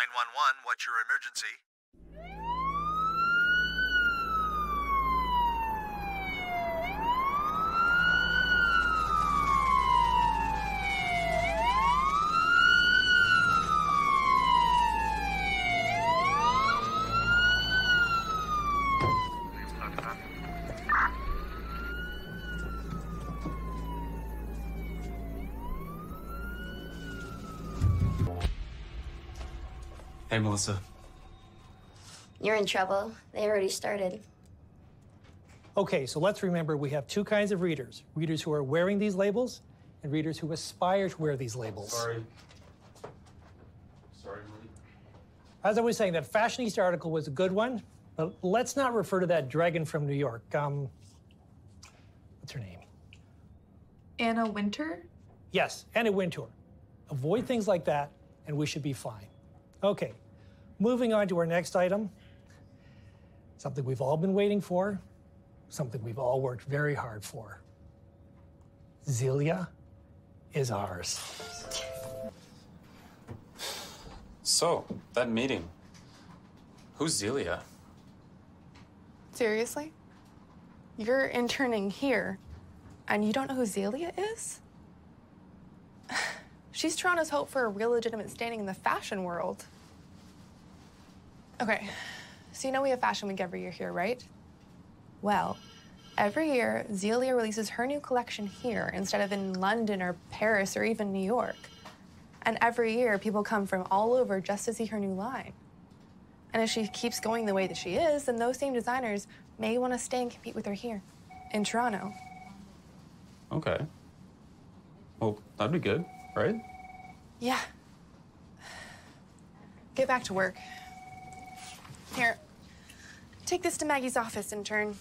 911, what's your emergency? Melissa. You're in trouble. They already started. Okay, so let's remember we have two kinds of readers readers who are wearing these labels and readers who aspire to wear these labels. Sorry. Sorry, Marie. As I was saying, that Fashionista article was a good one, but let's not refer to that dragon from New York. Um, what's her name? Anna Wintour? Yes, Anna Wintour. Avoid things like that, and we should be fine. Okay, moving on to our next item. Something we've all been waiting for, something we've all worked very hard for. Zelia is ours. So, that meeting. Who's Zelia? Seriously? You're interning here, and you don't know who Zelia is? She's Toronto's hope for a real legitimate standing in the fashion world. Okay, so you know we have Fashion Week every year here, right? Well, every year, Zelia releases her new collection here instead of in London or Paris or even New York. And every year, people come from all over just to see her new line. And if she keeps going the way that she is, then those same designers may want to stay and compete with her here in Toronto. Okay. Well, that'd be good, right? Yeah. Get back to work. Here, take this to Maggie's office, intern.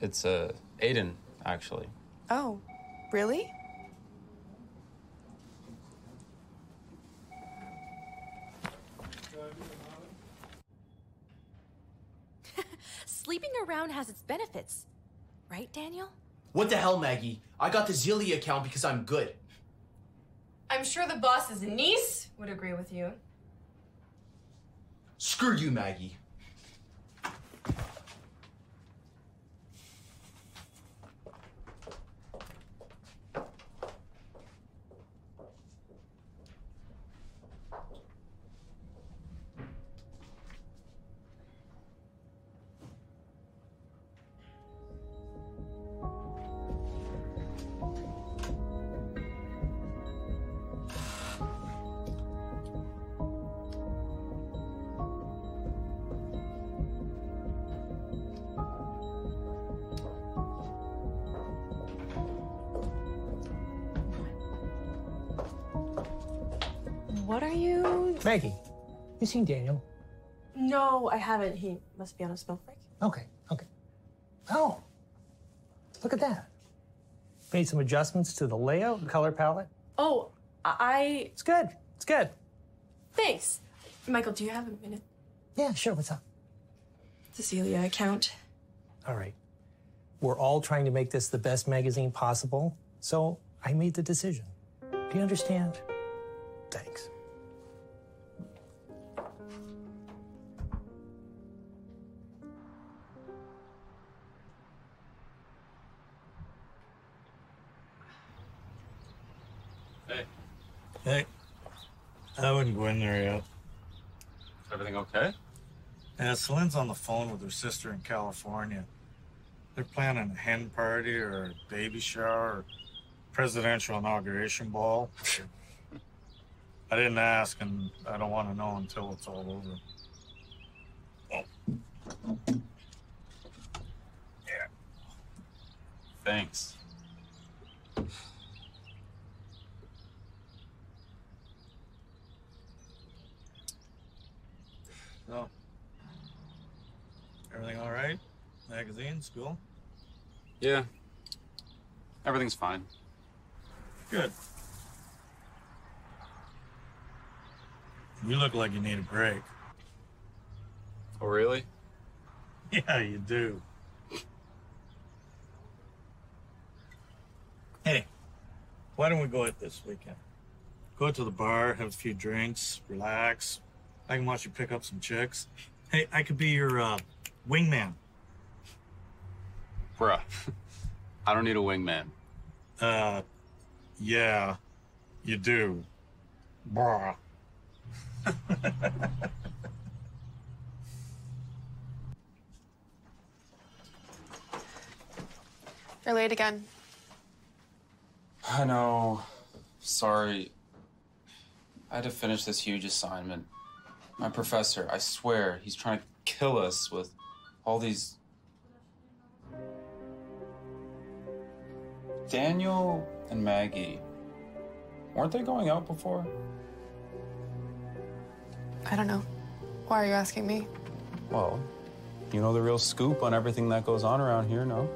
It's uh, Aiden, actually. Oh, really? Sleeping around has its benefits. Right, Daniel? What the hell, Maggie? I got the Zelia account because I'm good. I'm sure the boss's niece would agree with you. Screw you, Maggie. You seen Daniel? No, I haven't. He must be on a smoke break. Okay, okay. Oh, look at that. Made some adjustments to the layout and color palette. Oh, I. It's good. It's good. Thanks. Michael, do you have a minute? Yeah, sure. What's up? Cecilia account. All right. We're all trying to make this the best magazine possible, so I made the decision. Do you understand? Thanks. Celine's on the phone with her sister in California. They're planning a hen party or a baby shower or presidential inauguration ball. I didn't ask, and I don't want to know until it's all over. Yeah. Thanks. So, everything all right? Magazine, school? Yeah. Everything's fine. Good. You look like you need a break. Oh, really? Yeah, you do. Hey, why don't we go out this weekend? Go to the bar, have a few drinks, relax. I can watch you pick up some chicks. Hey, I could be your uh, wingman. Bruh, I don't need a wingman. Uh, yeah, you do. Bruh. You're late again. I know. Sorry. I had to finish this huge assignment. My professor, I swear, he's trying to kill us with all these. Daniel and Maggie. Weren't they going out before? I don't know. Why are you asking me? Well, you know the real scoop on everything that goes on around here, no?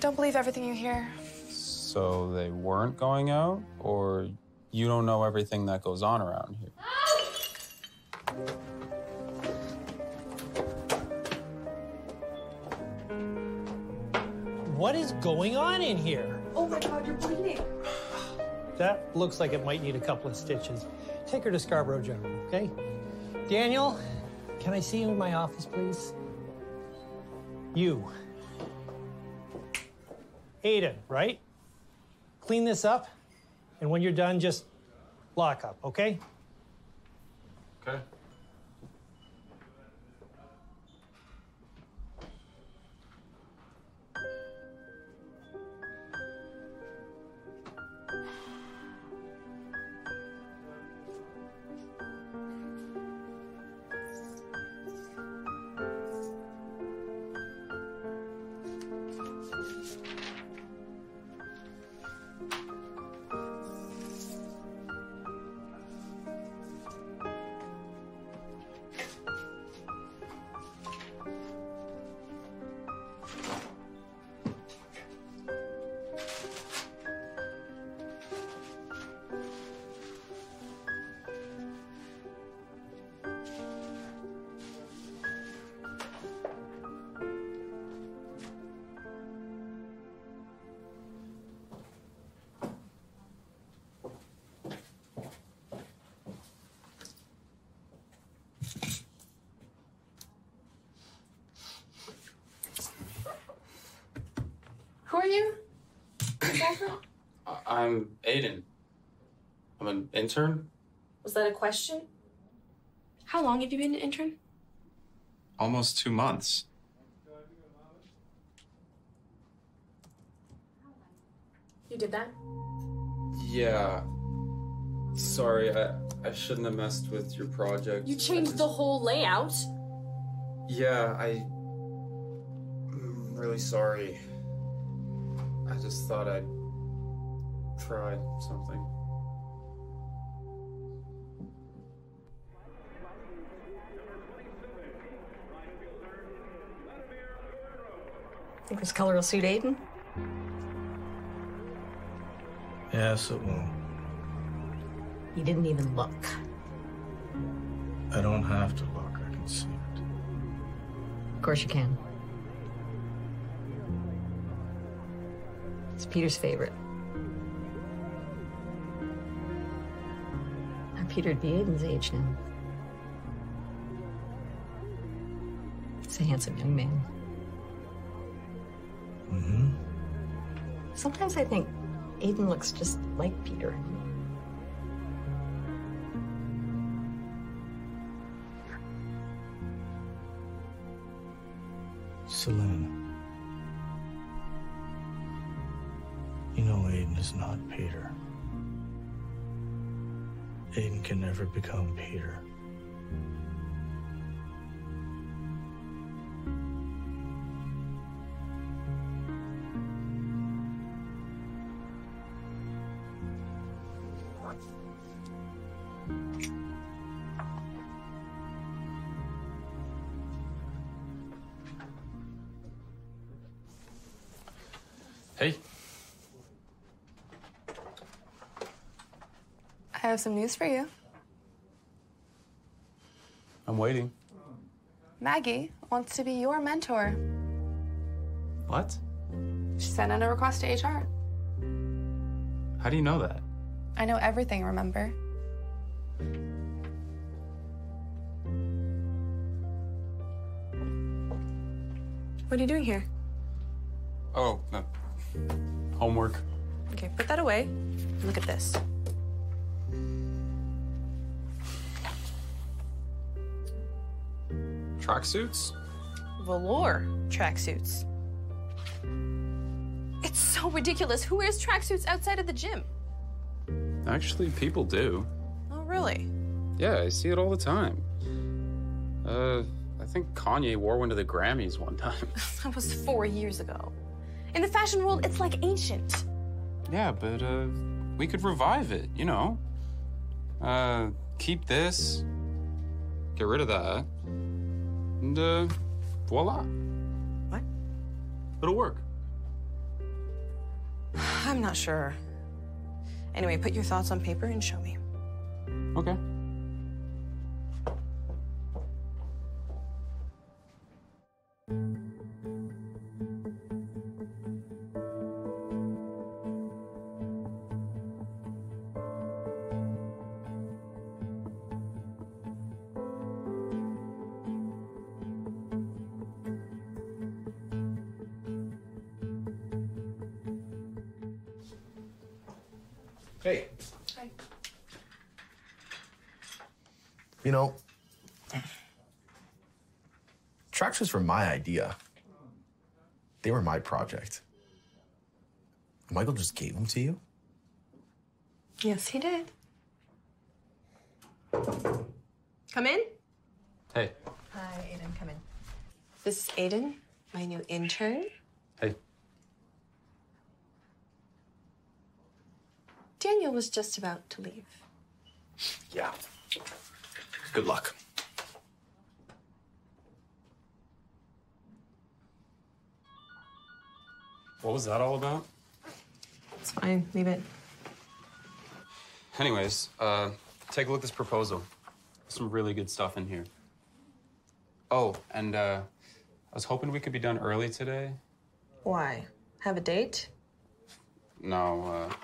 Don't believe everything you hear. So they weren't going out, or you don't know everything that goes on around here? What is going on in here? Oh my god, you're bleeding. That looks like it might need a couple of stitches. Take her to Scarborough General, okay? Daniel, can I see you in my office, please? You. Aiden, right? Clean this up, and when you're done, just lock up, okay? Okay. Intern. Was that a question? How long have you been an intern? Almost two months. You did that? Yeah. Sorry, I, I shouldn't have messed with your project. You changed just- the whole layout. Yeah, I. I'm really sorry. I just thought I'd try something. Think this color will suit Aiden? Yes, it will. You didn't even look. I don't have to look. I can see it. Of course you can. It's Peter's favorite. Now, Peter'd be Aiden's age now. He's a handsome young man. Mm-hmm. Sometimes I think Aiden looks just like Peter. Celine. You know Aiden is not Peter. Aiden can never become Peter. Some news for you. I'm waiting. Maggie wants to be your mentor. What? She sent in a request to HR. How do you know that? I know everything, remember? What are you doing here? Oh, no. Homework. Okay, put that away. Look at this. Tracksuits? Velour tracksuits. It's so ridiculous. Who wears tracksuits outside of the gym? Actually, people do. Oh, really? Yeah, I see it all the time. Uh, I think Kanye wore one to the Grammys one time. That was four years ago. In the fashion world, it's like ancient. yeah, but uh, we could revive it, you know? Uh, keep this, get rid of that, and uh, voila. What? It'll work. I'm not sure. Anyway, put your thoughts on paper and show me. Okay. Were my idea. They were my project. Michael just gave them to you? Yes, he did. Come in. Hey. Hi, Aiden. Come in. This is Aiden, my new intern. Hey. Daniel was just about to leave. Yeah. Good luck. What was that all about? It's fine. Leave it. Anyways, uh, take a look at this proposal. Some really good stuff in here. Oh, and uh, I was hoping we could be done early today. Why? Have a date? No, uh,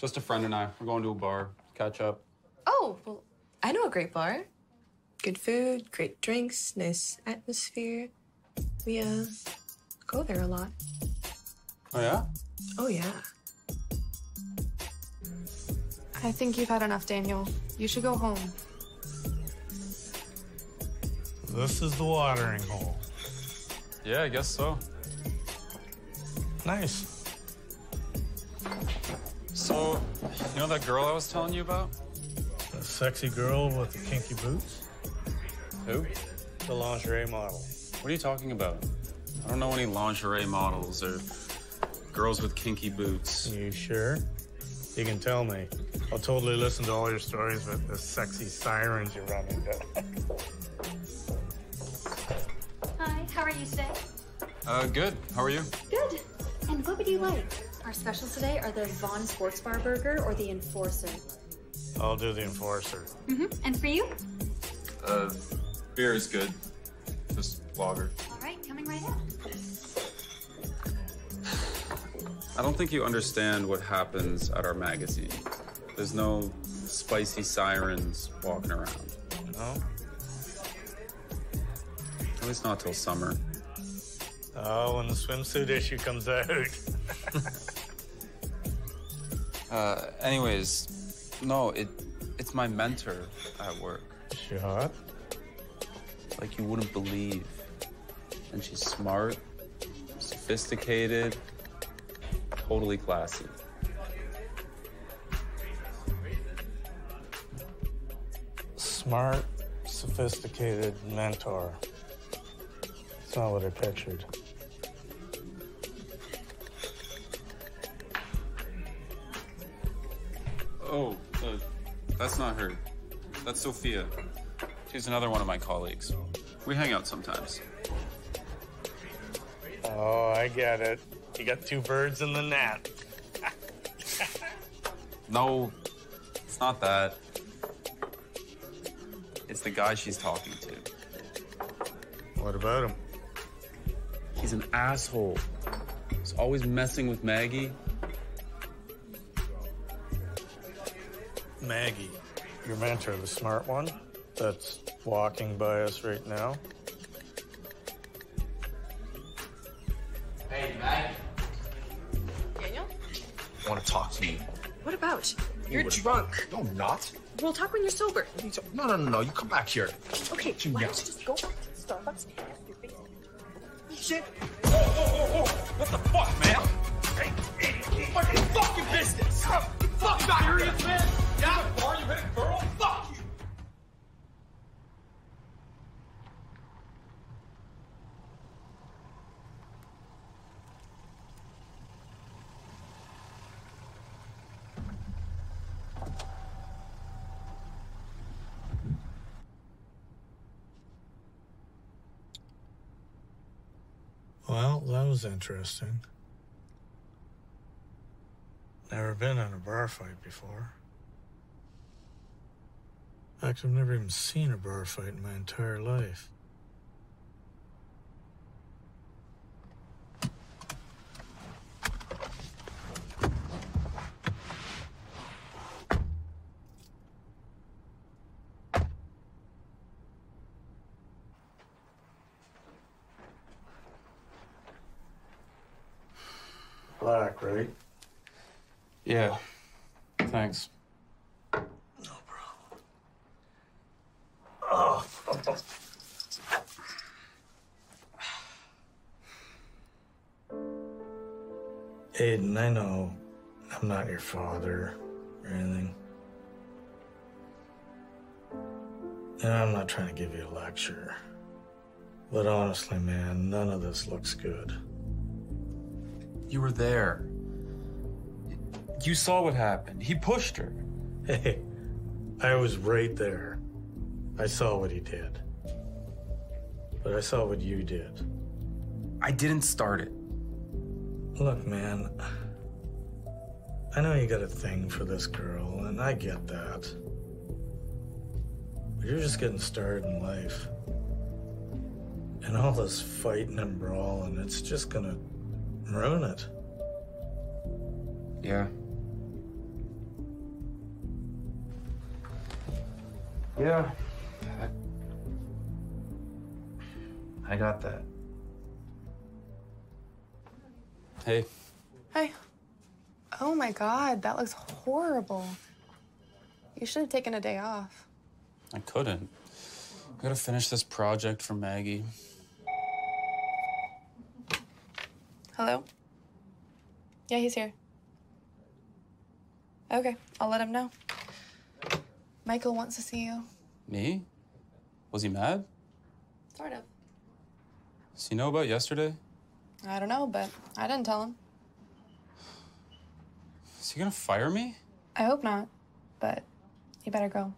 just a friend and I. We're going to a bar, catch up. Oh, well, I know a great bar. Good food, great drinks, nice atmosphere. We, uh, go there a lot. Oh, yeah? Oh, yeah. I think you've had enough, Daniel. You should go home. This is the watering hole. Yeah, I guess so. Nice. So, you know that girl I was telling you about? The sexy girl with the kinky boots. Who? The lingerie model. What are you talking about? I don't know any lingerie models or girls with kinky boots. You sure? You can tell me. I'll totally listen to all your stories with the sexy sirens you run into. Hi, how are you today? Uh, good. How are you? Good. And what would you like? Our specials today are the Vaughn Sports Bar Burger or the Enforcer. I'll do the enforcer. Mm-hmm. And for you? Uh, beer is good. Just lager. All right, coming right up. I don't think you understand what happens at our magazine. There's no spicy sirens walking around. No? At least not till summer. Oh, when the swimsuit issue comes out. Uh, anyways, no, it it's my mentor at work. She hot? Like you wouldn't believe. And she's smart, sophisticated, totally classy. Smart, sophisticated mentor. That's not what I pictured. Oh, uh, that's not her. That's Sophia. She's another one of my colleagues. We hang out sometimes. Oh, I get it. You got two birds in the net. No, it's not that. It's the guy she's talking to. What about him? He's an asshole. He's always messing with Maggie. Maggie, your mentor, the smart one that's walking by us right now. I want to you. What about? You You're would- drunk. No, I'm not. We'll talk when you're sober. No, no, no, no. You come back here. Okay, You why know. don't you just go back to the Starbucks and have your face? Oh, shit. Whoa, whoa, whoa, whoa. What the fuck, man? Hey, hey, what the fuck your business? Fuck serious, man? Yeah, bar you hit a girl? Fuck you. Well, that was interesting. Never been in a bar fight before. Fact, I've never even seen a bar fight in my entire life. Or anything. And I'm not trying to give you a lecture. But honestly, man, none of this looks good. You were there. You saw what happened. He pushed her. Hey, I was right there. I saw what he did. But I saw what you did. I didn't start it. Look, man, I know you got a thing for this girl, and I get that. But you're just getting started in life. And all this fighting and brawling, it's just gonna ruin it. Yeah. Yeah. I got that. Hey, Hi. My god, that looks horrible. You should have taken a day off. I couldn't. I gotta finish this project for Maggie. Hello? Yeah, he's here. Okay, I'll let him know. Michael wants to see you. Me? Was he mad? Sort of. Does he know about yesterday? I don't know, but I didn't tell him. Is he gonna fire me? I hope not, but you better go.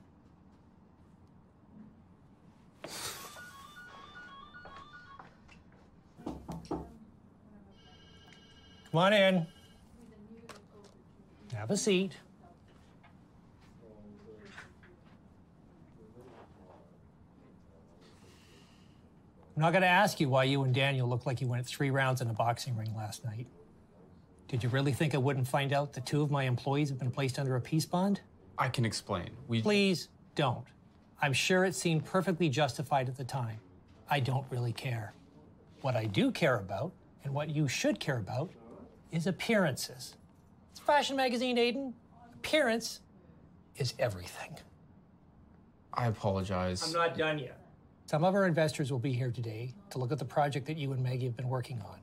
Come on in. Have a seat. I'm not going to ask you why you and Daniel look like you went three rounds in a boxing ring last night. Did you really think I wouldn't find out that two of my employees have been placed under a peace bond? I can explain. We Please don't. I'm sure it seemed perfectly justified at the time. I don't really care. What I do care about, and what you should care about, is appearances. It's a fashion magazine, Aiden. Appearance is everything. I apologize. I'm not done yet. Some of our investors will be here today to look at the project that you and Maggie have been working on.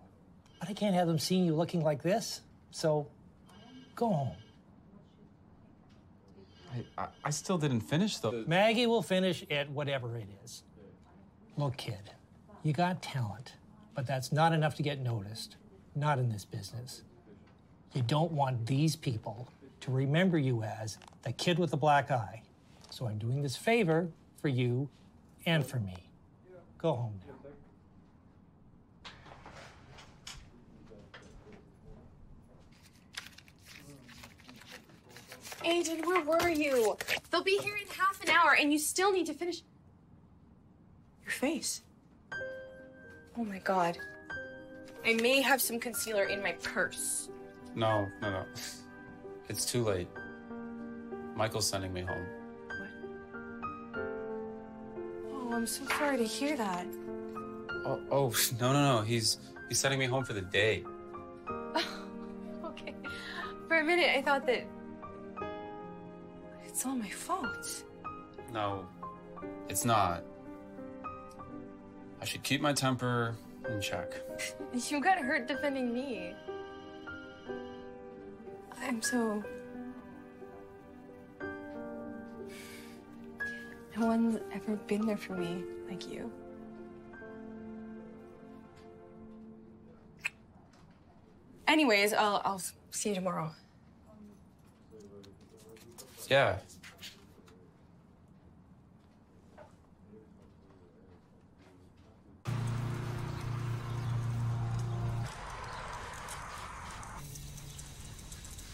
But I can't have them seeing you looking like this, so go home. I, I, I still didn't finish though. Maggie will finish at whatever it is. Look, kid, you got talent, but that's not enough to get noticed. Not in this business. You don't want these people to remember you as the kid with the black eye. So I'm doing this favor for you and for me. Go home now. Aiden, where were you? They'll be here in half an hour, and you still need to finish. Your face. Oh my god. I may have some concealer in my purse. No, no, no. It's too late. Michael's sending me home. What? Oh, I'm so sorry to hear that. Oh, oh no, no, no. He's he's sending me home for the day. Okay. For a minute, I thought that it's all my fault. No, it's not. I should keep my temper in check. You got hurt defending me. I'm so. No one's ever been there for me like you. Anyways, I'll I'll see you tomorrow. Yeah.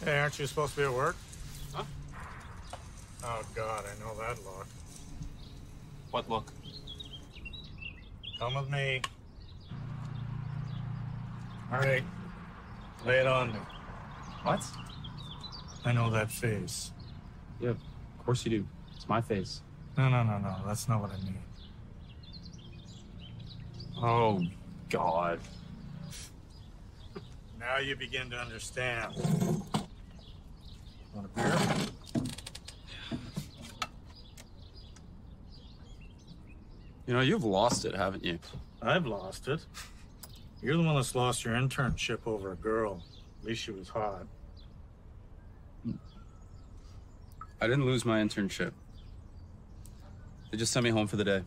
Hey, aren't you supposed to be at work? Huh? Oh, God, I know that look. What look? Come with me. All right. Lay it on me. What? I know that face. Yeah, of course you do. It's my face. No, no, no, no. That's not what I mean. Oh, God. Now you begin to understand. Want a beer? You know, you've lost it, haven't you? I've lost it. You're the one that's lost your internship over a girl. At least she was hot. I didn't lose my internship. They just sent me home for the day.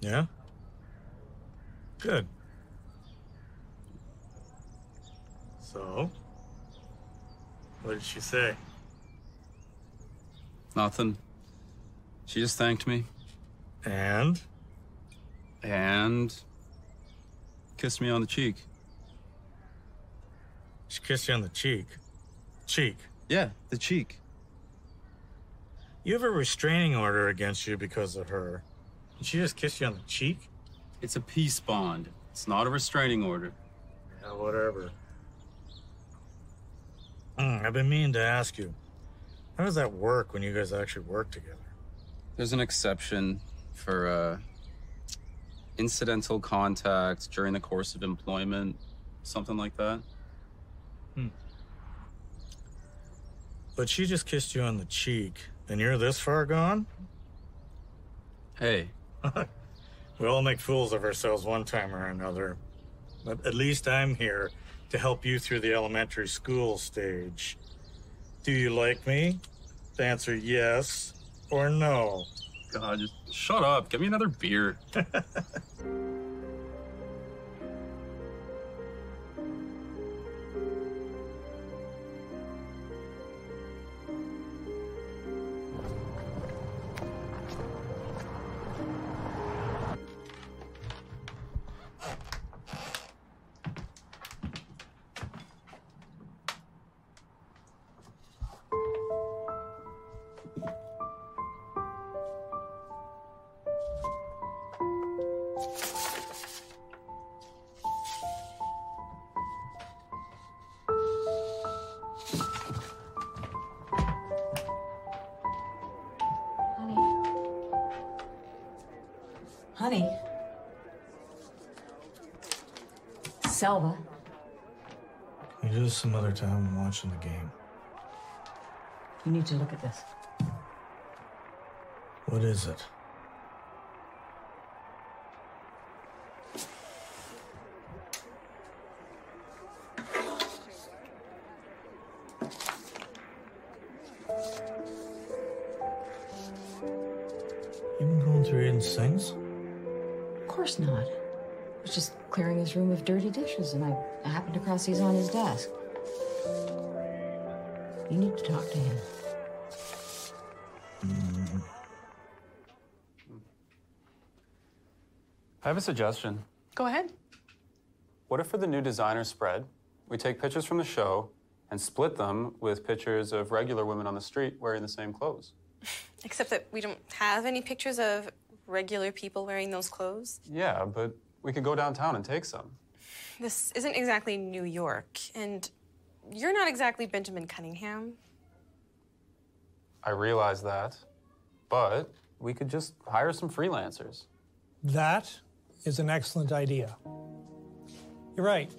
Yeah? Good. So? What did she say? Nothing. She just thanked me. And? And kissed me on the cheek. She kissed you on the cheek. Cheek. Yeah, the cheek. You have a restraining order against you because of her. And she just kissed you on the cheek? It's a peace bond. It's not a restraining order. Yeah, whatever. Hmm, I've been meaning to ask you. How does that work when you guys actually work together? There's an exception for uh, incidental contact during the course of employment, something like that. Hmm. But she just kissed you on the cheek, and you're this far gone? Hey, We all make fools of ourselves one time or another. But at least I'm here to help you through the elementary school stage. Do you like me? The answer yes or no. God, just shut up. Give me another beer. some other time when watching the game. You need to look at this. What is it? You've been going through Aiden's things? Of course not. I was just clearing his room of dirty dishes and I happened across these on his desk. You need to talk to him. I have a suggestion. Go ahead. What if for the new designer spread, we take pictures from the show and split them with pictures of regular women on the street wearing the same clothes? Except that we don't have any pictures of regular people wearing those clothes. Yeah, but we could go downtown and take some. This isn't exactly New York, and you're not exactly Benjamin Cunningham. I realize that. But we could just hire some freelancers. That is an excellent idea. You're right.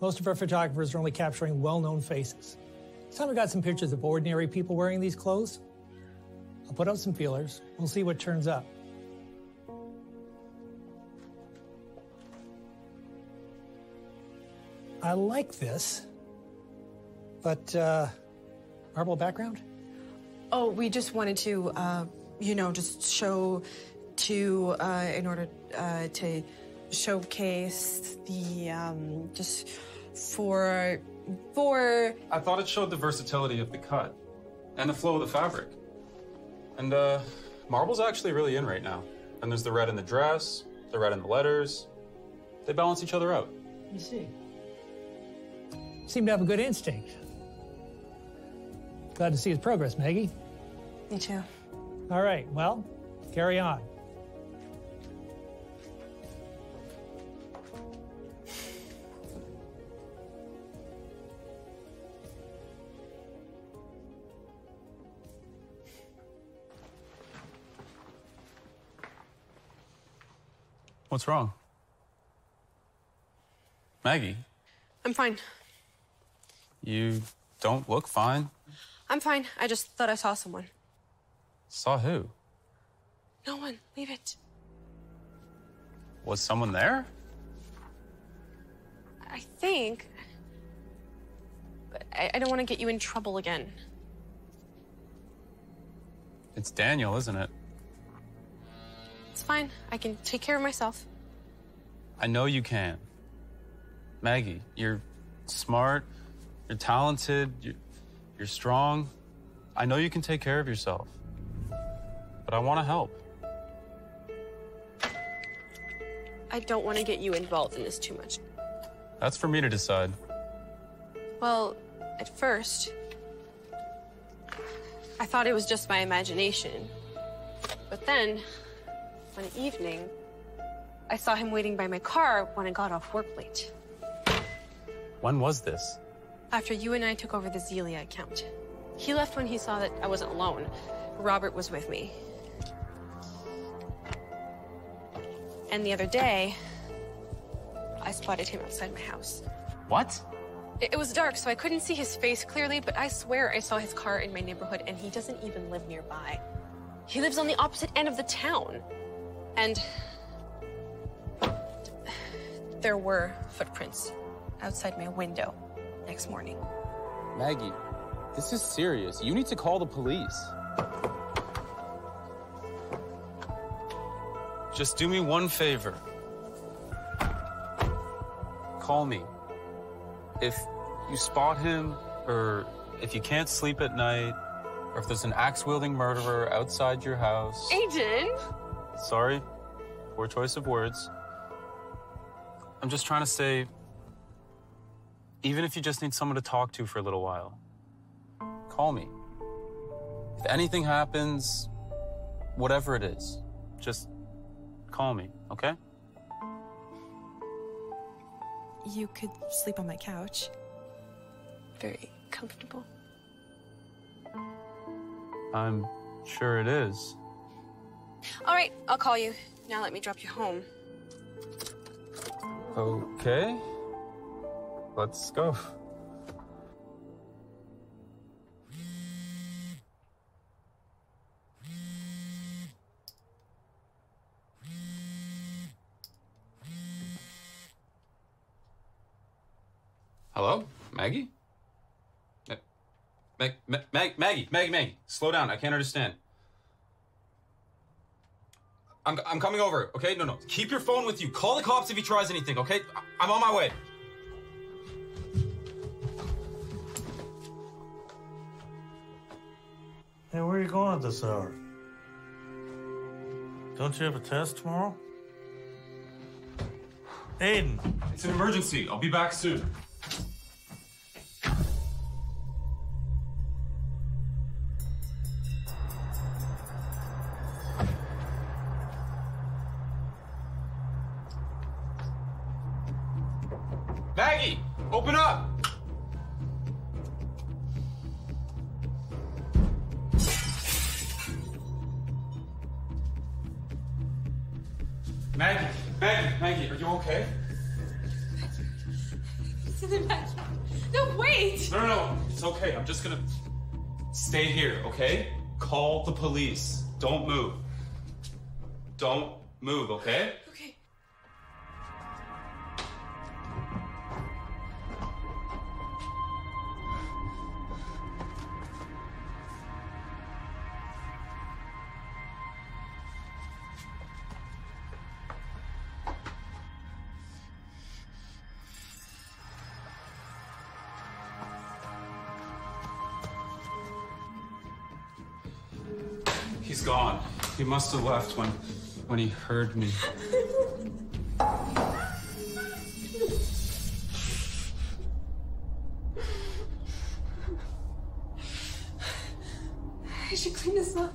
Most of our photographers are only capturing well known faces. It's time we got some pictures of ordinary people wearing these clothes. I'll put out some feelers. We'll see what turns up. I like this, but uh, marble background? Oh, we just wanted to, uh, you know, just show to, uh, in order uh, to showcase the, um, just for, for. I thought it showed the versatility of the cut and the flow of the fabric. And uh, marble's actually really in right now. And there's the red in the dress, the red in the letters. They balance each other out. You see. Seem to have a good instinct. Glad to see his progress, Maggie. Me too. All right, well, carry on. What's wrong? Maggie, I'm fine. you don't look fine. I'm fine. I just thought I saw someone. Saw who? No one. Leave it. Was someone there? I think. But I, I don't want to get you in trouble again. It's Daniel, isn't it? It's fine. I can take care of myself. I know you can. Maggie, you're smart, you're talented, you're, you're strong. I know you can take care of yourself. But I want to help. I don't want to get you involved in this too much. That's for me to decide. Well, at first, I thought it was just my imagination. But then, one evening, I saw him waiting by my car when I got off work late. When was this? After you and I took over the Zelia account. He left when he saw that I wasn't alone. Robert was with me. And the other day, I spotted him outside my house. What? It, it was dark, so I couldn't see his face clearly, but I swear I saw his car in my neighborhood, and he doesn't even live nearby. He lives on the opposite end of the town. And there were footprints outside my window next morning. Maggie, this is serious. You need to call the police. Just do me one favor. Call me. If you spot him, or if you can't sleep at night, or if there's an axe wielding murderer outside your house. Aiden! Sorry, poor choice of words. I'm just trying to say, even if you just need someone to talk to for a little while, call me. If anything happens, whatever it is, just call me, okay? You could sleep on my couch. Very comfortable. I'm sure it is. All right, I'll call you. Now let me drop you home. Okay. Let's go. Hello, Maggie? Ma- Mag- Ma- Mag- Maggie, Maggie, Maggie, slow down. I can't understand. I'm, I'm coming over, okay? No, no. Keep your phone with you. Call the cops if he tries anything, okay? I'm on my way. Hey, where are you going at this hour? Don't you have a test tomorrow? Aiden. It's an emergency. I'll be back soon. Police. Don't move. Don't move, okay? Okay. He must have left when when he heard me. I should clean this up.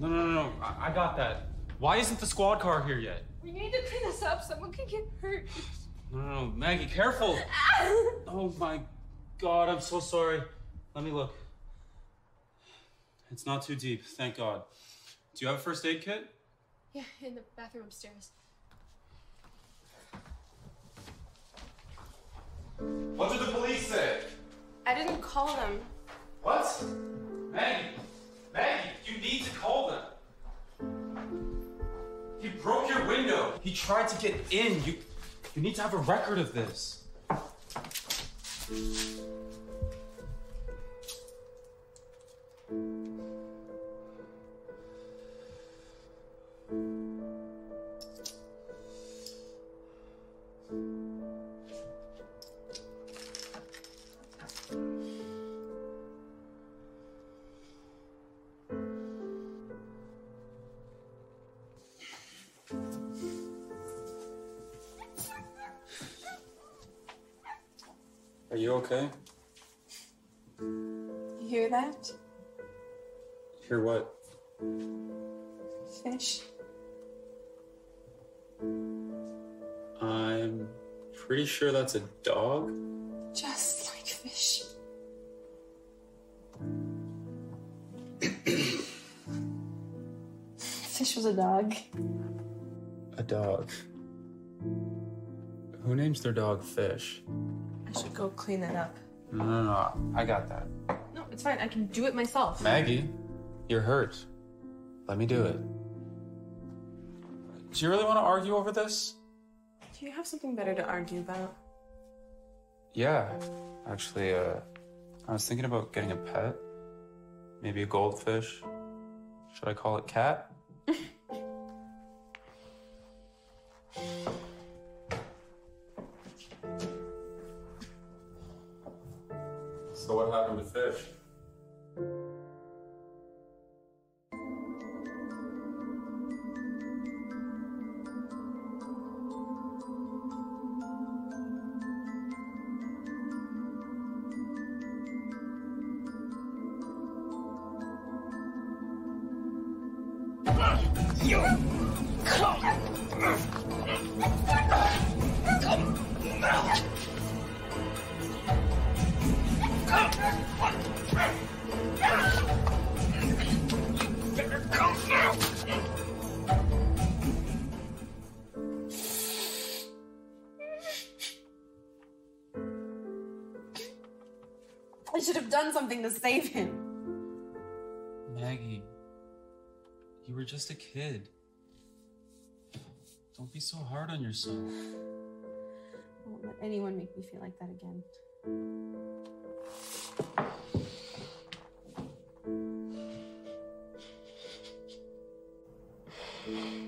No, no, no, no. I, I got that. Why isn't the squad car here yet? We need to clean this up. Someone could get hurt. No, no, no. Maggie, careful. Ah. Oh my god, I'm so sorry. Let me look. It's not too deep, thank God. Do you have a first aid kit? Yeah, in the bathroom upstairs. What did the police say? I didn't call them. What? Maggie, Maggie, you need to call them. He broke your window. He tried to get in. You, you need to have a record of this. Fish? I should go clean that up. No, no, no. I got that. No, it's fine. I can do it myself. Maggie, you're hurt. Let me do it. Do you really want to argue over this? Do you have something better to argue about? Yeah. Actually, uh, I was thinking about getting a pet. Maybe a goldfish. Should I call it cat? what happened to something to save him. Maggie, you were just a kid. Don't be so hard on yourself. I won't let anyone make me feel like that again.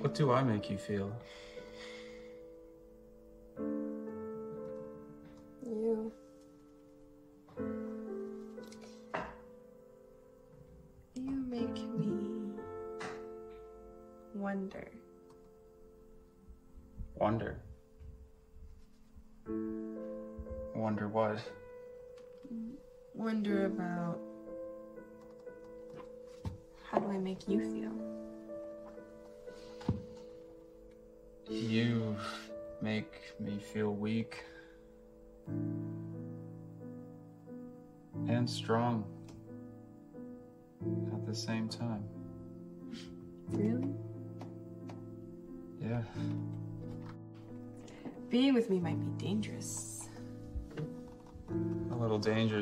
What do I make you feel?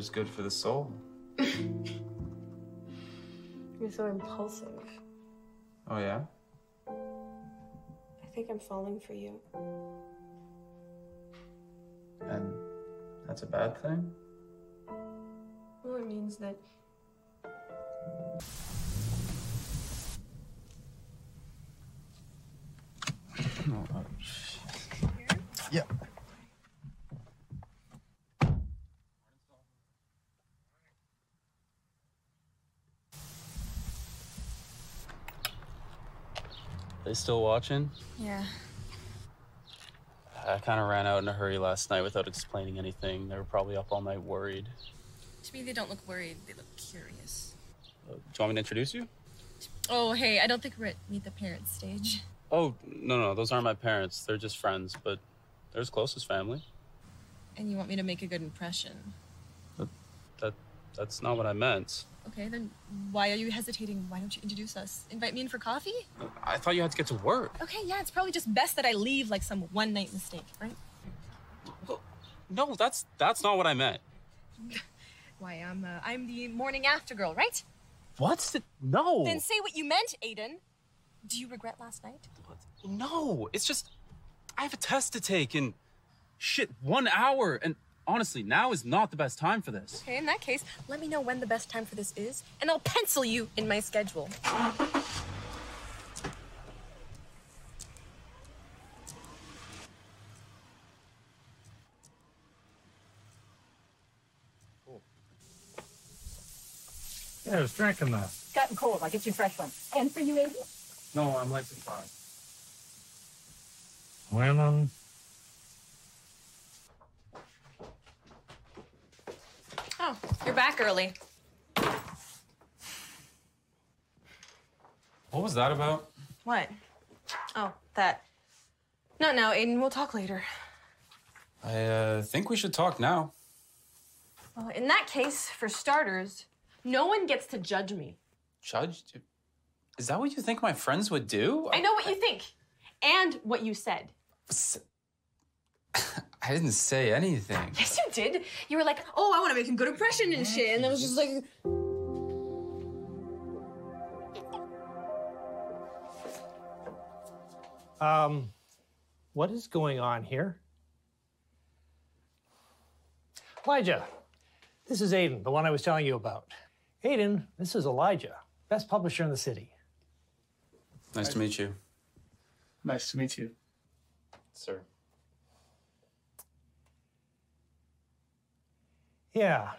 Is good for the soul. You're so impulsive. Oh, yeah? I think I'm falling for you. And that's a bad thing? Well, it means that oh, oh, Yeah. They still watching? Yeah. I kind of ran out in a hurry last night without explaining anything. They were probably up all night worried. To me, they don't look worried. They look curious. Uh, do you want me to introduce you? Oh, hey, I don't think we're at Meet the Parents stage. Oh, no, no, those aren't my parents. They're just friends, but they're as close as family. And you want me to make a good impression. That That's not what I meant. Okay, then why are you hesitating? Why don't you introduce us? Invite me in for coffee? I thought you had to get to work. Okay, yeah, it's probably just best that I leave like some one night mistake, right? No, that's that's not what I meant. Why, I'm uh, I'm the morning after girl, right? What's the no? Then say what you meant, Aiden. Do you regret last night? No, it's just I have a test to take in shit one hour, and honestly, now is not the best time for this. Okay, in that case, let me know when the best time for this is, and I'll pencil you in my schedule. Yeah, I was drinking that. Gotten cold. I'll get you a fresh one. And for you, Aiden? No, I'm like surprised. Women. Oh, you're back early. What was that about? What? Oh, that. Not now, Aiden. We'll talk later. I uh, think we should talk now. Well, in that case, for starters, no one gets to judge me. Judge, is that what you think my friends would do? I know what you think and what you said. I didn't say anything. Yes, you did. You were like, oh, I want to make a good impression and shit. And I was just like, Um, what is going on here? Elijah, this is Aiden, the one I was telling you about. Aiden, this is Elijah, best publisher in the city. Nice to meet you. Nice to meet you. Sir. Yeah.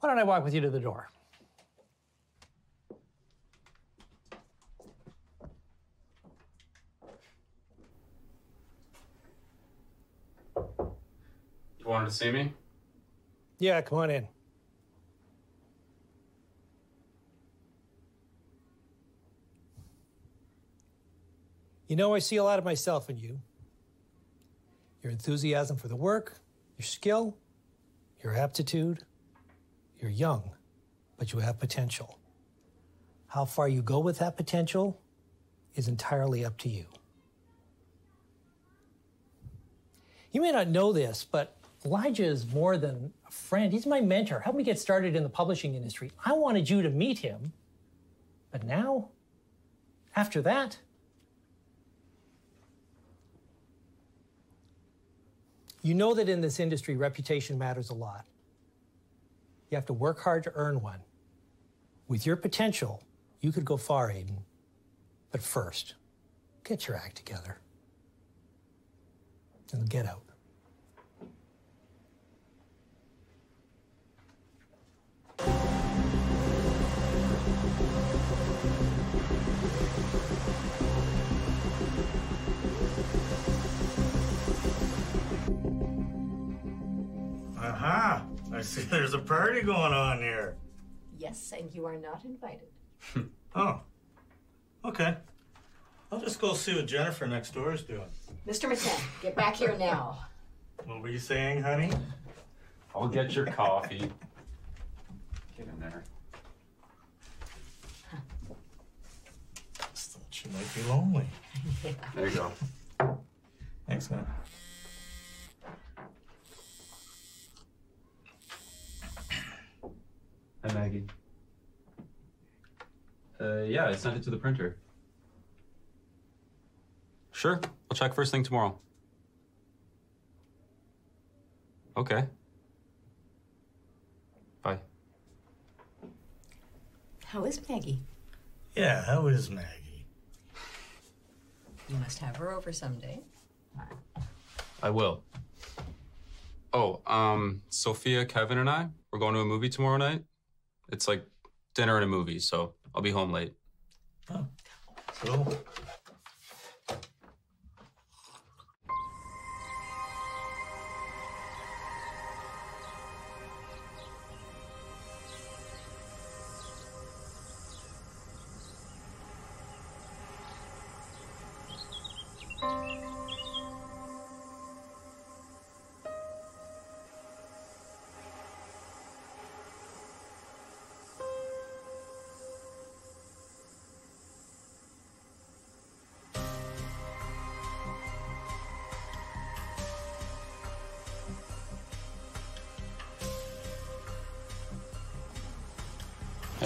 Why don't I walk with you to the door? You wanted to see me? Yeah, come on in. You know, I see a lot of myself in you. Your enthusiasm for the work, your skill, your aptitude. You're young, but you have potential. How far you go with that potential is entirely up to you. You may not know this, but Elijah is more than a friend. He's my mentor. Helped me get started in the publishing industry. I wanted you to meet him. But now, after that, you know that in this industry, reputation matters a lot. You have to work hard to earn one. With your potential, you could go far, Aiden. But first, get your act together. And get out. Aha! I see there's a party going on here. Yes, and you are not invited. Oh. Okay. I'll just go see what Jennifer next door is doing. Mr. Matan, get back here now. What were you saying, honey? I'll get your coffee. Get in there. Just thought chewing might be lonely. There you go. Thanks, Hi, Maggie. Uh, yeah, I sent it to the printer. Sure, I'll check first thing tomorrow. Okay. Bye. How is Maggie? Yeah, how is Maggie? You must have her over someday. I will. Oh, um, Sophia, Kevin, and I, we're going to a movie tomorrow night. It's like dinner and a movie, so I'll be home late. Cool.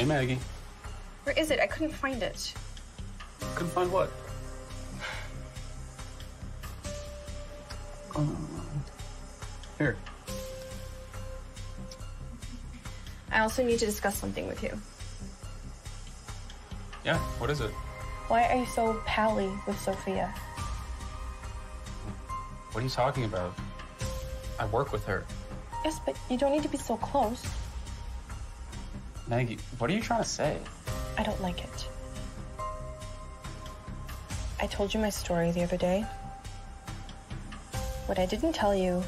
Maggie. Where is it? I couldn't find it. Couldn't find what? Um, Here. I also need to discuss something with you. Yeah, what is it? Why are you so pally with Sophia? What are you talking about? I work with her. Yes, but you don't need to be so close. Maggie, what are you trying to say? I don't like it. I told you my story the other day. What I didn't tell you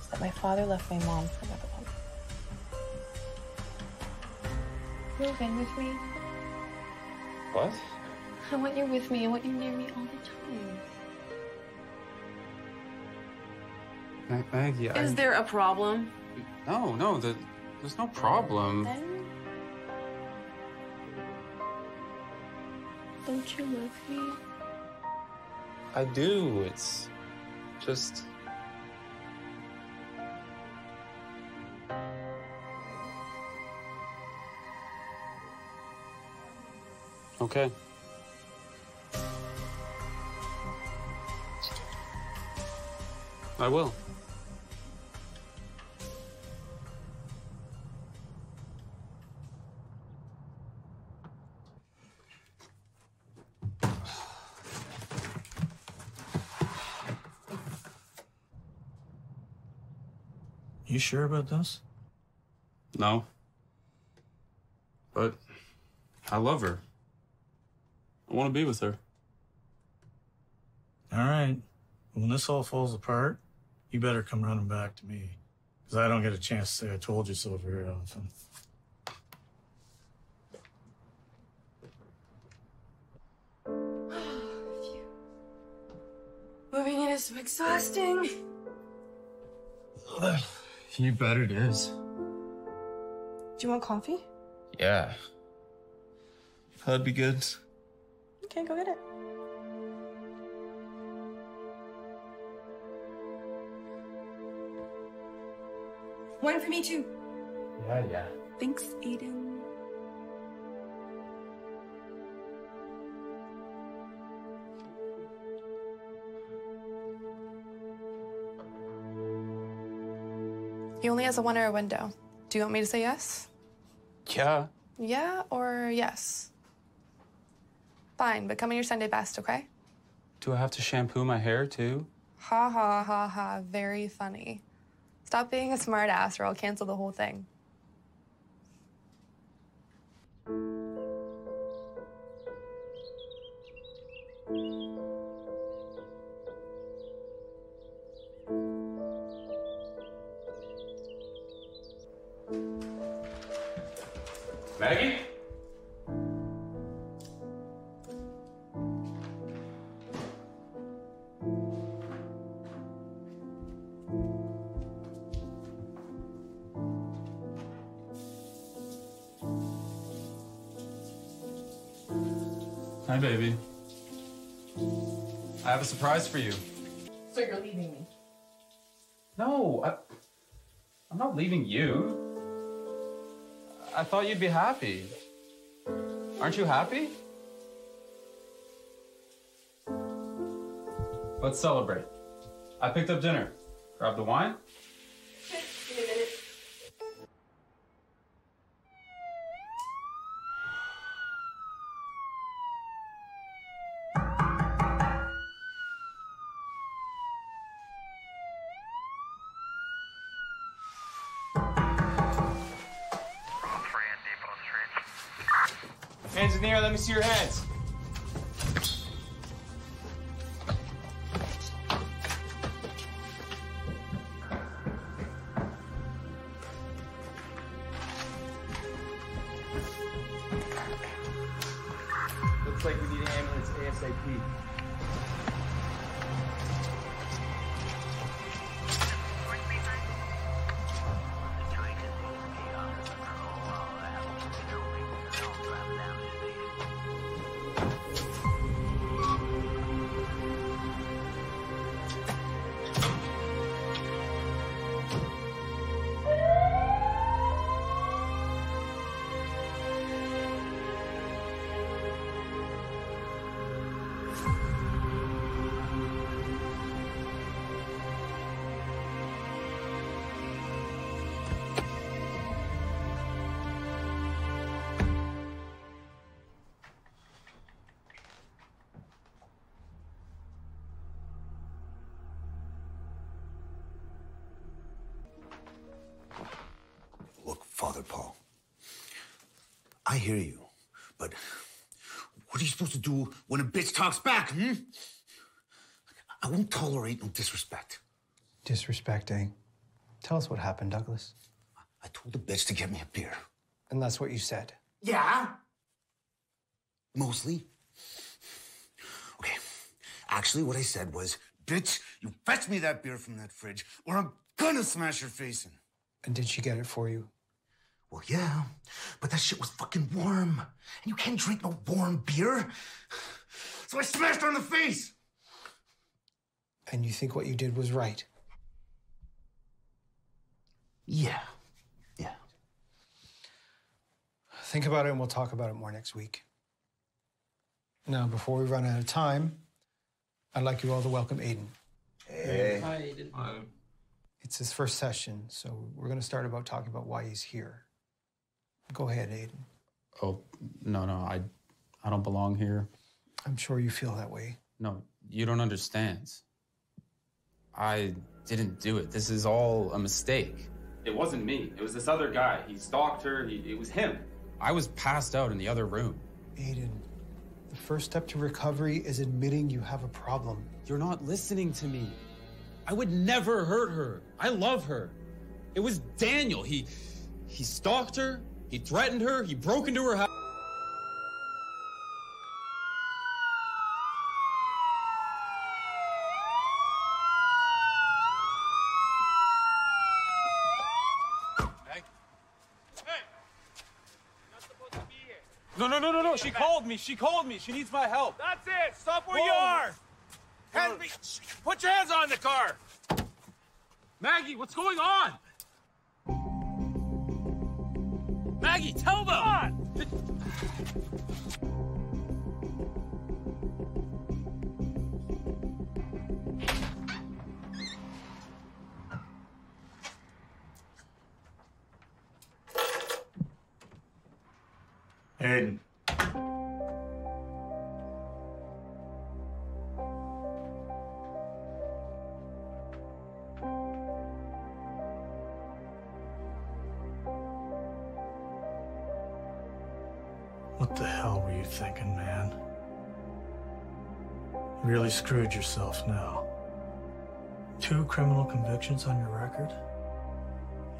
is that my father left my mom for another one. Move in with me. What? I want you with me. I want you near me all the time. Ma- Maggie, I... Is there a problem? No, no, the, there's no problem. Then? Don't you love me? I do. It's just. Okay. I will. You sure about this? No. But I love her. I want to be with her. All right. When this all falls apart, you better come running back to me. Because I don't get a chance to say I told you so very often. Moving in is so exhausting. You bet it is. Do you want coffee? Yeah. That'd be good. Okay, go get it. One for me too. Yeah, yeah. Thanks, Aiden. He only has a one hour window. Do you want me to say yes? Yeah. Yeah or yes? Fine, but come in your Sunday best, okay? Do I have to shampoo my hair too? Ha ha ha ha, very funny. Stop being a smart ass or I'll cancel the whole thing. Have a surprise for you. So you're leaving me? No, I, I'm not leaving you. I thought you'd be happy. Aren't you happy? Let's celebrate. I picked up dinner. Grab the wine. Looks like we need an ambulance ASAP. I hear you, but what are you supposed to do when a bitch talks back, hmm? I won't tolerate no disrespect. Disrespecting. Tell us what happened, Douglas. I told the bitch to get me a beer. And that's what you said. Yeah? Mostly. Okay. Actually, what I said was, bitch, you fetch me that beer from that fridge, or I'm gonna smash your face in. And did she get it for you? Well, yeah, but that shit was fucking warm. And you can't drink no warm beer. So I smashed her in the face. And you think what you did was right? Yeah. Yeah. Think about it and we'll talk about it more next week. Now, before we run out of time, I'd like you all to welcome Aiden. Hey. Hi, Aiden. It's his first session, so we're going to start about talking about why he's here. Go ahead, Aiden. Oh, no, no, I, I don't belong here. I'm sure you feel that way. No, you don't understand. I didn't do it. This is all a mistake. It wasn't me. It was this other guy. He stalked her. He, it was him. I was passed out in the other room. Aiden, the first step to recovery is admitting you have a problem. You're not listening to me. I would never hurt her. I love her. It was Daniel. He he stalked her, he threatened her, he broke into her house. Hey! You're not supposed to be here. No, no, no, no, no. She called me. She called me. She needs my help. That's it. Stop where you are. Hands me. Put your hands on the car. Maggie, what's going on? Maggie, tell them. Aiden. What really screwed yourself now. Two criminal convictions on your record?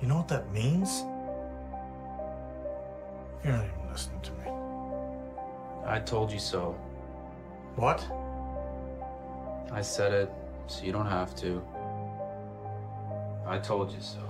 You know what that means? You're not even listening to me. I told you so. What? I said it, so you don't have to. I told you so.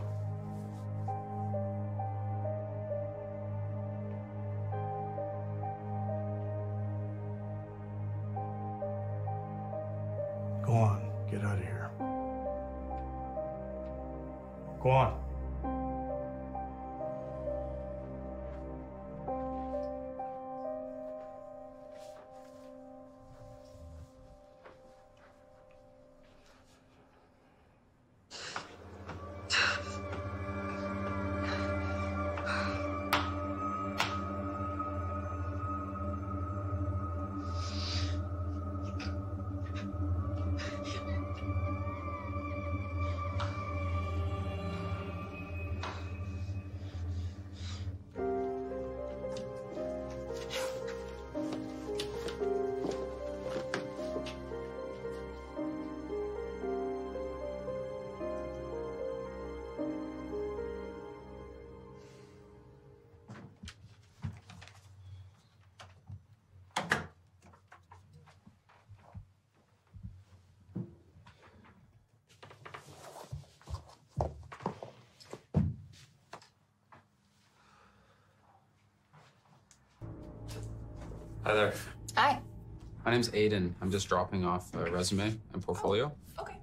My name's Aiden. I'm just dropping off a resume and portfolio. Okay.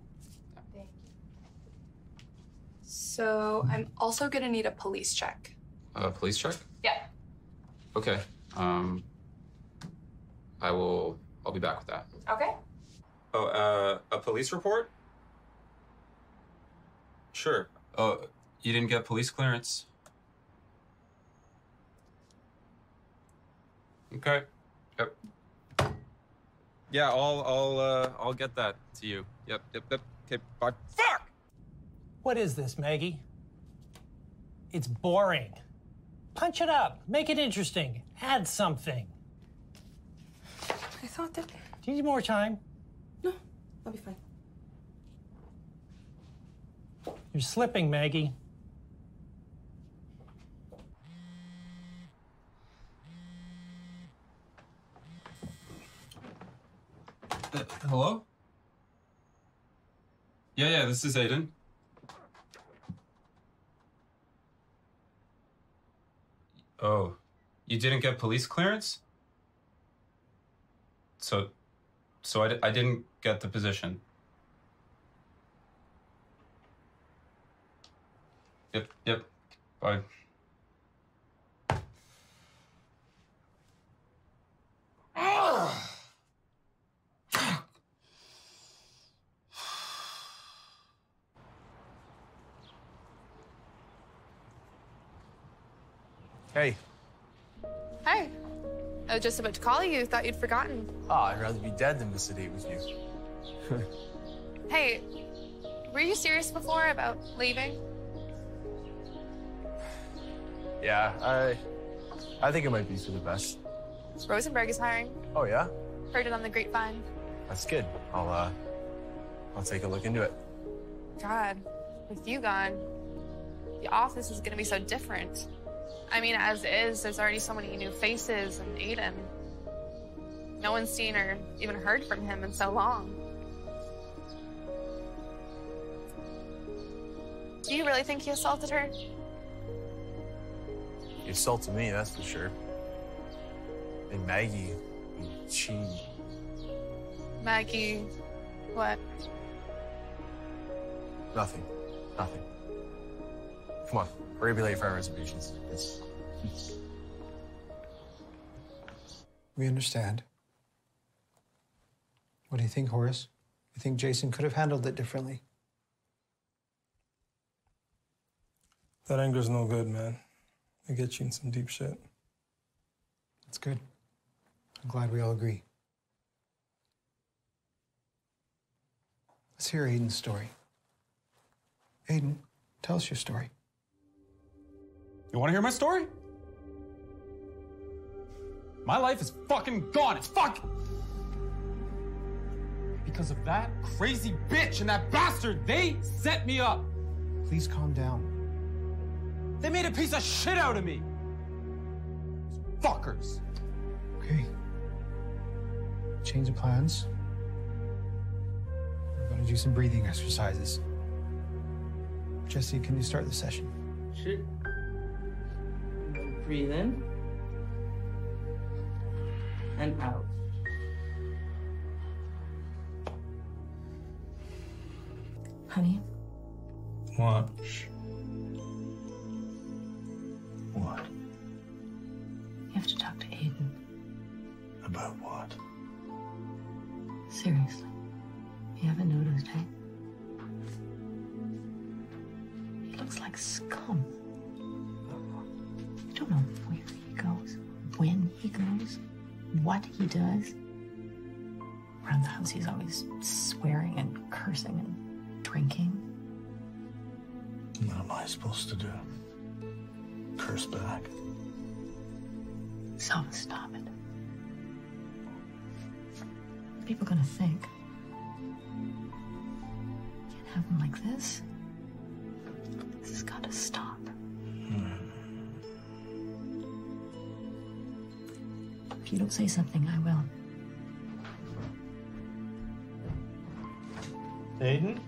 Yeah. Thank you. So I'm also gonna need a police check. A police check? Yeah. Okay. Um, I will. I'll be back with that. Okay. Oh, uh, a police report? Sure. Oh, you didn't get police clearance? Okay. Yep. Yeah, I'll I'll uh I'll get that to you. Yep, yep, yep. Okay, bye. Fuck! What is this, Maggie? It's boring. Punch it up. Make it interesting. Add something. I thought that. Do you need more time? No, I'll be fine. You're slipping, Maggie. Uh, hello? Yeah, yeah, this is Aiden. Oh, you didn't get police clearance? So, so I, I didn't get the position. Yep, yep. Bye. Hey. Hi. I was just about to call you. Thought you'd forgotten. Oh, I'd rather be dead than miss a date with you. Hey, were you serious before about leaving? yeah, I I think it might be for the best. Rosenberg is hiring. Oh yeah? Heard it on the grapevine. That's good. I'll uh I'll take a look into it. God, with you gone, the office is gonna be so different. I mean, as is, there's already so many new faces and Aiden. No one's seen or even heard from him in so long. Do you really think he assaulted her? He assaulted me, that's for sure. And Maggie, she Maggie, what? nothing. Nothing. Come on, we're gonna be late for our reservations. It's, it's We understand. What do you think, Horace? You think Jason could have handled it differently? That anger's no good, man. It gets you in some deep shit. That's good. I'm glad we all agree. Let's hear Aiden's story. Aiden, tell us your story. You want to hear my story? My life is fucking gone. It's fuck. Because of that crazy bitch and that bastard, they set me up. Please calm down. They made a piece of shit out of me. Those fuckers. Okay. Change of plans. We're gonna do some breathing exercises. Jesse, can you start the session? Shit. Breathe in and out. Honey, What? What? you have to talk to Aiden. About what? Seriously. You haven't noticed, hey? He looks like scum. You don't know where he goes, when he goes, what he does. Around the house, he's always swearing and cursing and drinking. What am I supposed to do? Curse back? So stop it. People are gonna think. Can't have him like. This If you don't say something, I will. Aiden?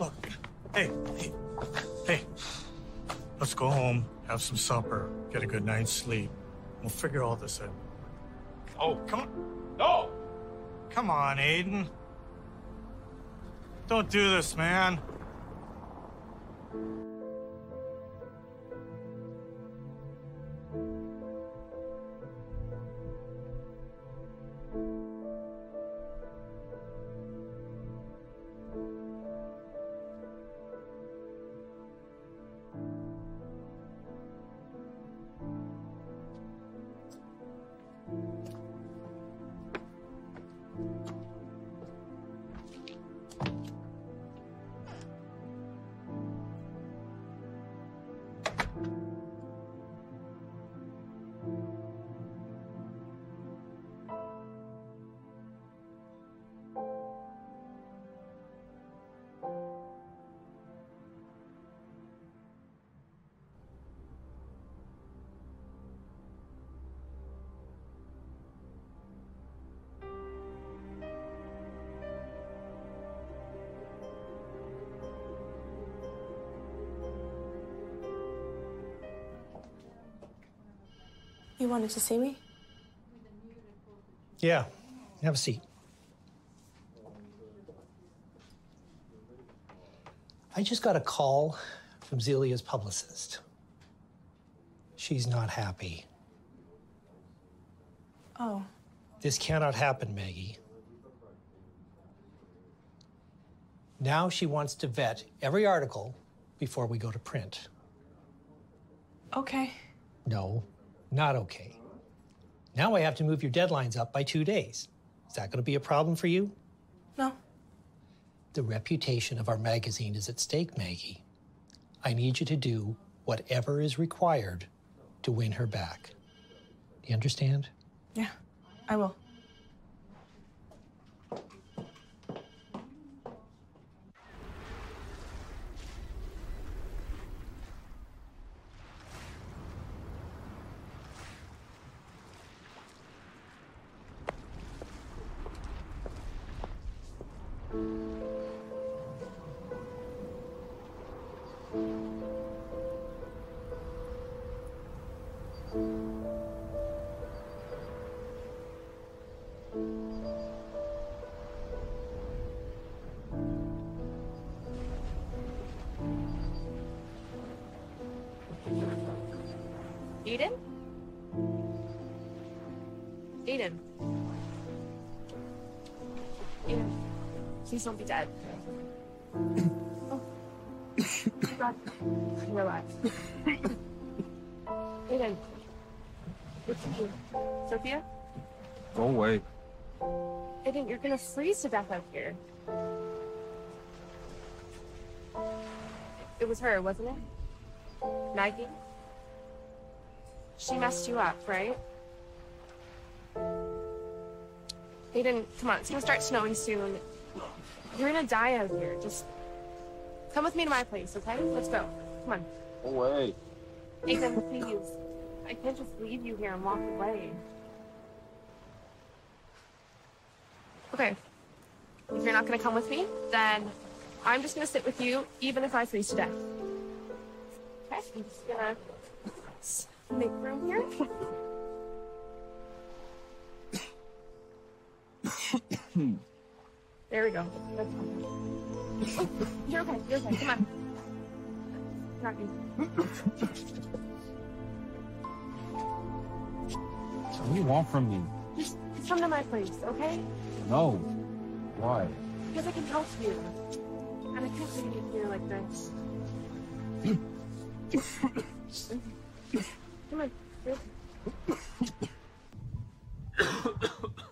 Look, hey, hey, hey. Let's go home, have some supper, get a good night's sleep. We'll figure all this out. Oh, come on. Come on, Aiden. Don't do this, man. Wanted to see me? Yeah, have a seat. I just got a call from Zelia's publicist. She's not happy. Oh. This cannot happen, Maggie. Now she wants to vet every article before we go to print. Okay. No, not okay. Now I have to move your deadlines up by two days. Is that going to be a problem for you? No. The reputation of our magazine is at stake, Maggie. I need you to do whatever is required to win her back. Do you understand? Yeah, I will. Please don't be dead. oh. God. Relax. Eden. What's you? Sophia? Go away. Eden, you're gonna freeze to death out here. It was her, wasn't it? Maggie? She messed you up, right? Aiden, come on, it's gonna start snowing soon. You're gonna die out here. Just come with me to my place, okay? Let's go. Come on. Go away. Aiden, please. I can't just leave you here and walk away. Okay. If you're not gonna come with me, then I'm just gonna sit with you, even if I freeze to death. Okay? I'm just gonna make room here. Hmm. There we go. That's fine. Oh, you're okay. You're okay. Come on. Not you. What do you want from me? Just come to my place, okay? No. Why? Because I can help you. And I can't leave you here like this. Come on. You're okay.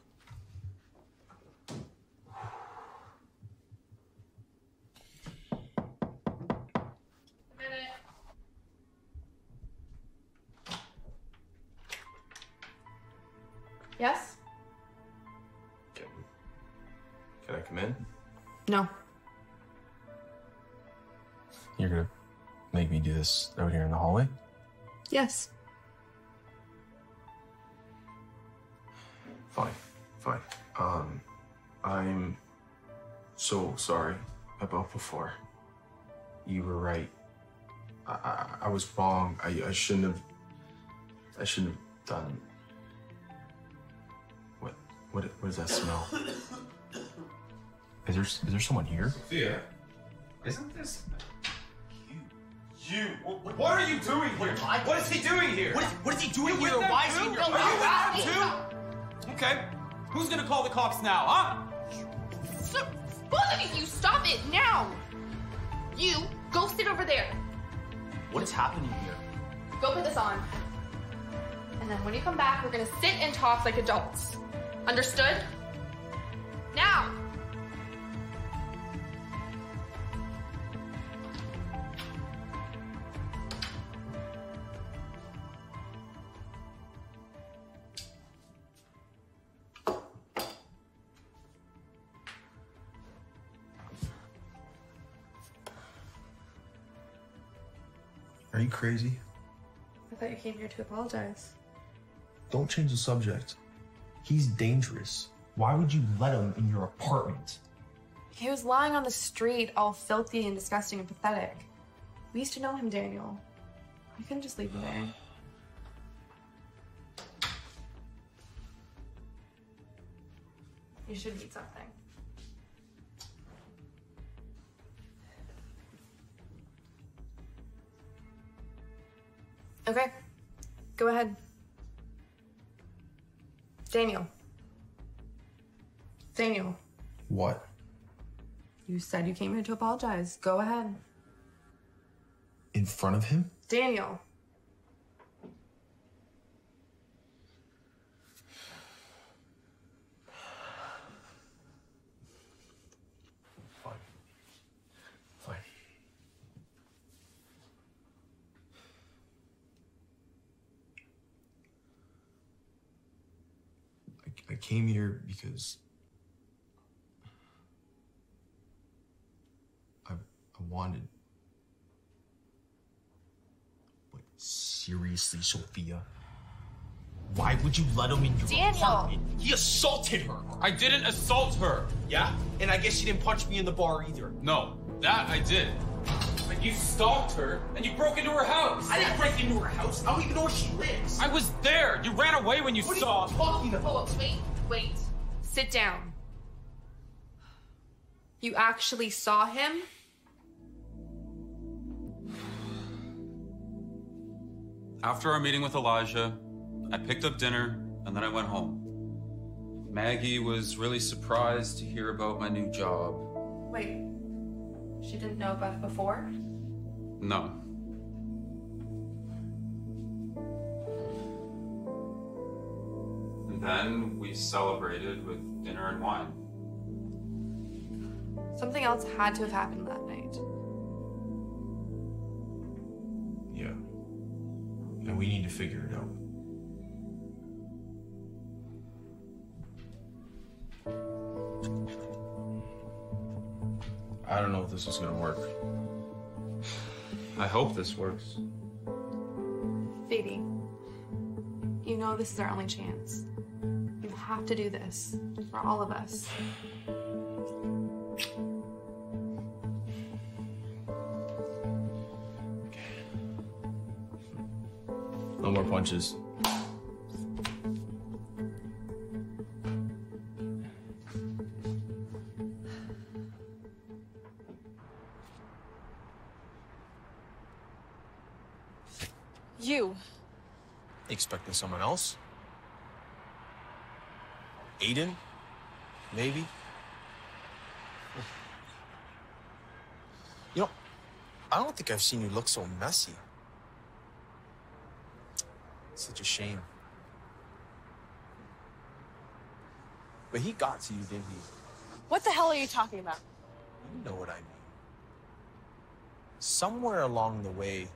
This out here in the hallway? Yes. Fine, fine. Um, I'm so sorry about before. You were right. I, I, I was wrong. I, I shouldn't have. I shouldn't have done. What? What? What does that smell? Is there? Is there someone here? Sophia, isn't this You. What, what are you doing here? What is he doing here? What is, what is he doing You here? with them Why is he too? in Are you with them house? too? Okay. Who's gonna call the cops now, huh? Stop. Both of you, stop it now! You, go sit over there. What is happening here? Go put this on. And then when you come back, we're gonna sit and talk like adults. Understood? Now! Crazy? I thought you came here to apologize. Don't change the subject. He's dangerous. Why would you let him in your apartment? He was lying on the street, all filthy and disgusting and pathetic. We used to know him, Daniel. We couldn't just leave him there. You should eat something. Okay, go ahead. Daniel. Daniel, What? you said you came here to apologize. Go ahead. In front of him? Daniel. Came here because I, I wanted. Like, seriously, Sophia? Why would you let him in your Daniel! apartment? He assaulted her. I didn't assault her. Yeah? And I guess she didn't punch me in the bar either. No, that I did. But you stalked her and you broke into her house. I didn't break into her house. I don't even know where she lives. I was there. You ran away when you What are saw. you talking about? Wait, wait. Sit down. You actually saw him? After our meeting with Elijah, I picked up dinner and then I went home. Maggie was really surprised to hear about my new job. Wait. She didn't know about it before? No. And then we celebrated with dinner and wine. Something else had to have happened that night. Yeah. And we need to figure it out. I don't know if this is gonna work. I hope this works. Phoebe, you know this is our only chance. You have to do this for all of us. No more punches. You. Expecting someone else? Aiden? Maybe? You know, I don't think I've seen you look so messy. Such a shame. But he got to you, didn't he? What the hell are you talking about? You know what I mean. Somewhere along the way,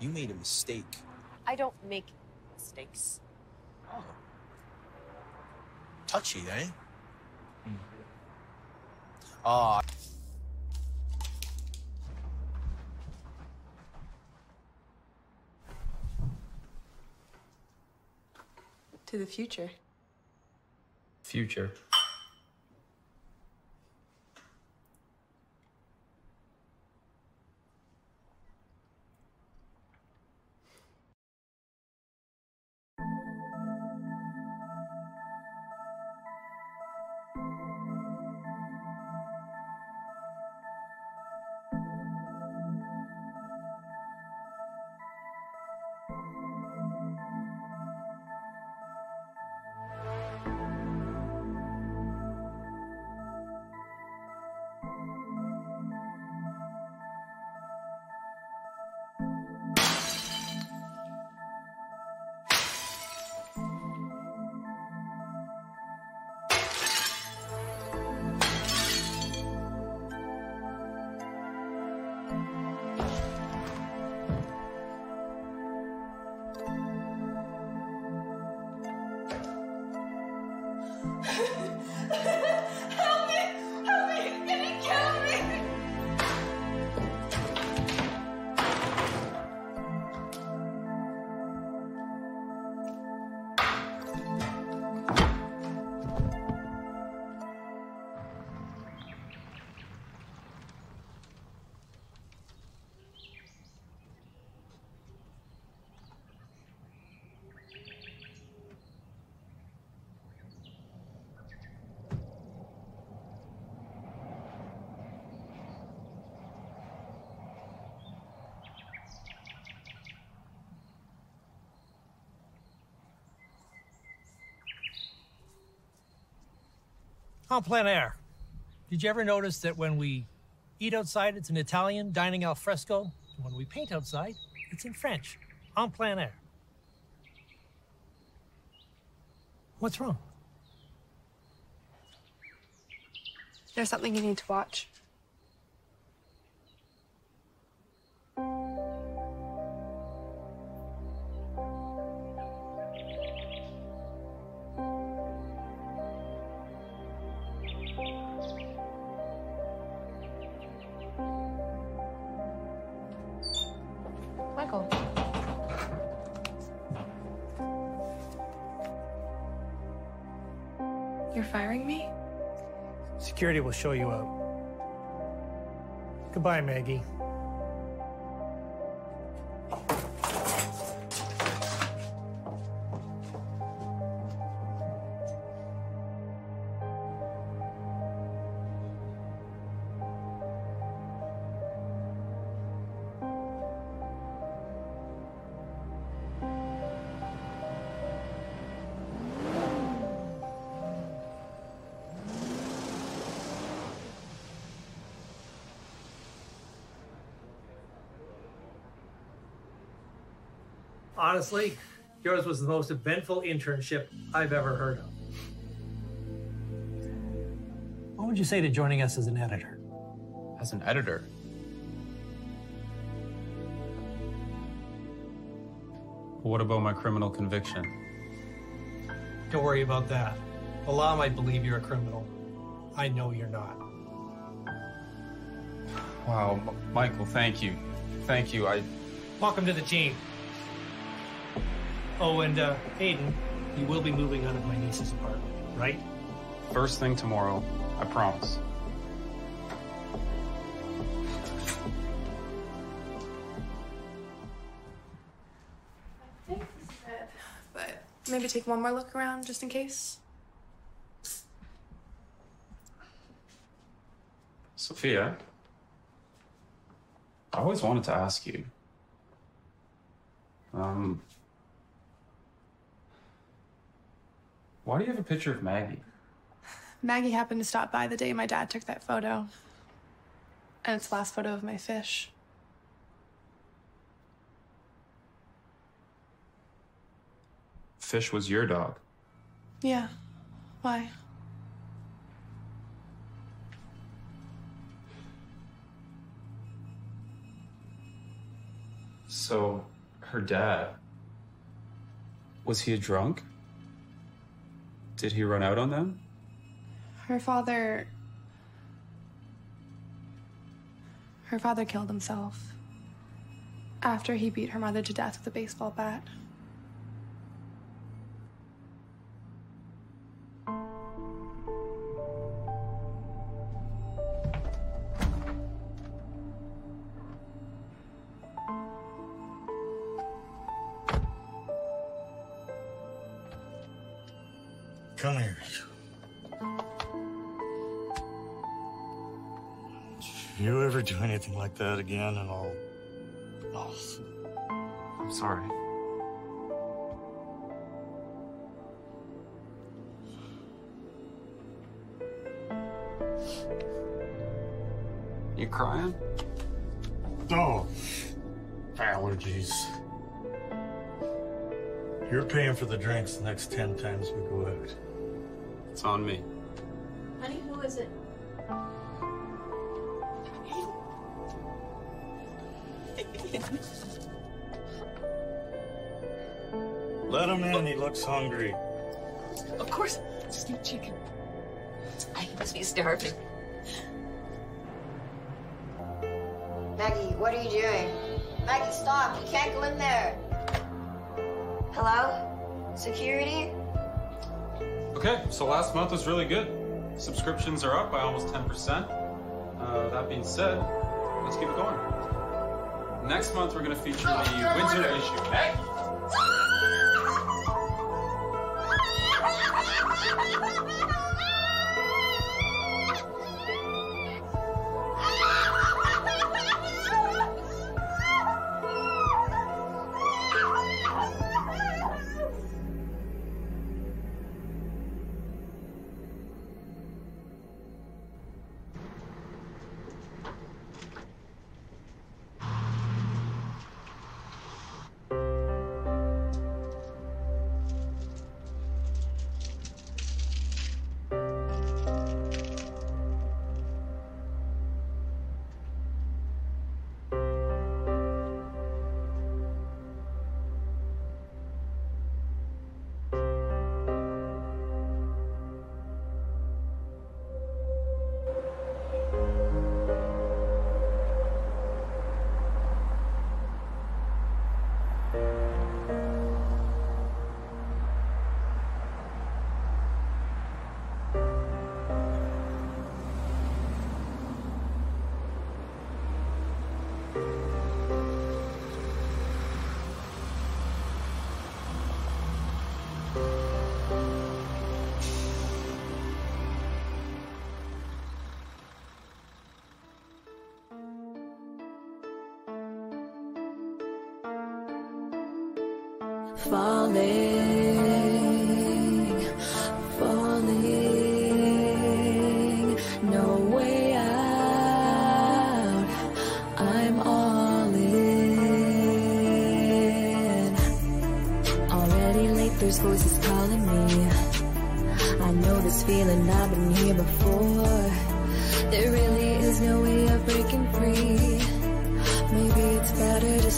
you made a mistake. I don't make mistakes. Oh. Touchy, eh? Ah. To the future. Future. On plein air. Did you ever notice that when we eat outside, it's in Italian, dining al fresco? And when we paint outside, it's in French, en plein air. What's wrong? There's something you need to watch. Show you out. Goodbye, Maggie. Honestly, yours was the most eventful internship I've ever heard of. What would you say to joining us as an editor? As an editor? What about my criminal conviction? Don't worry about that. The law might believe you're a criminal. I know you're not. Wow, M- Michael, thank you. Thank you. I. Welcome to the team. Oh, and uh, Aiden, you will be moving out of my niece's apartment, right? First thing tomorrow, I promise. I think this is it, but maybe take one more look around just in case? Sophia, I always wanted to ask you. Um, why do you have a picture of Maggie? Maggie happened to stop by the day my dad took that photo. And it's the last photo of my fish. Fish was your dog. Yeah. Why? So, her dad. Was he a drunk? Did he run out on them? Her father. Her father killed himself after he beat her mother to death with a baseball bat. That again, and I'll. I'll. I'm sorry. You crying? Oh, allergies. You're paying for the drinks the next 10 times we go out. It's on me. Honey, who is it? Let him in, he looks hungry. Of course, steamed chicken. I must be starving. Maggie, what are you doing? Maggie, stop. You can't go in there. Hello? Security? Okay, so last month was really good. Subscriptions are up by almost 10%. Uh, that being said, let's keep it going. Next month, we're going to feature the winter issue.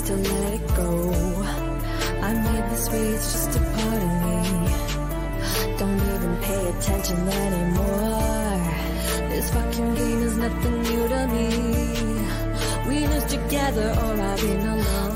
To let it go. I made this way, it's just a part of me. Don't even pay attention anymore. This fucking game is nothing new to me. We lose together or I've been alone.